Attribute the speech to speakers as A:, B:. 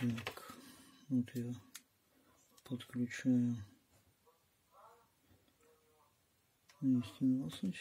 A: Так, вот я подключаю 220.